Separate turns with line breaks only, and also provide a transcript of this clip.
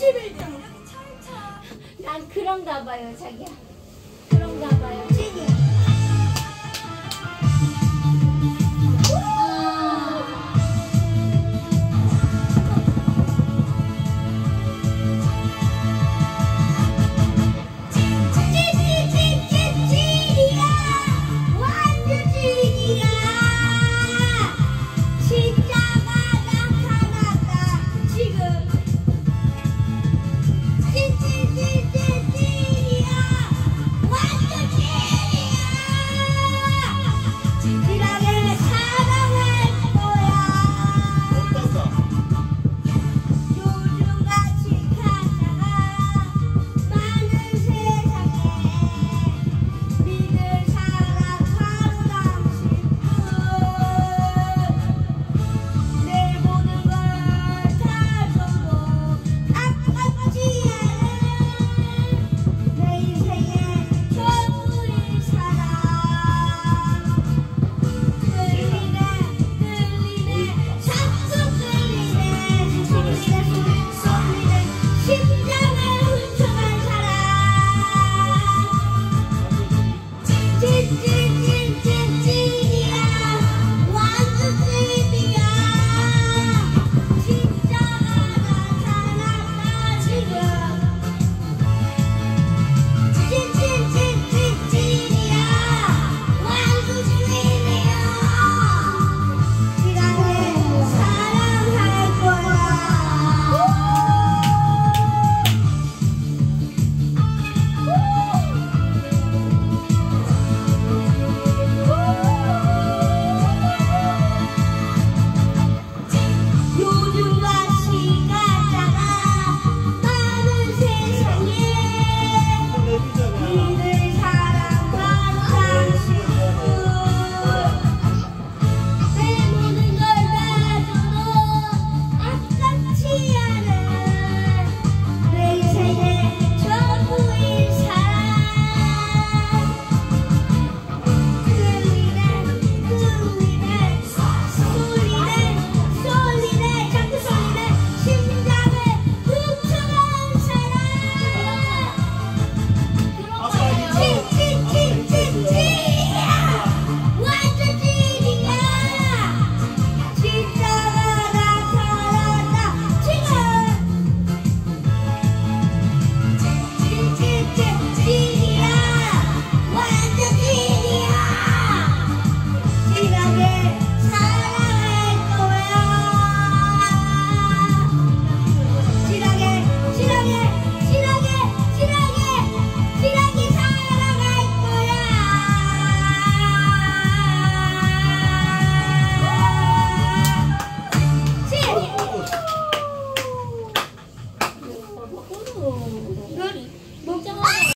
71등. 난
그런가 봐요, 자기야. 그런가 봐요.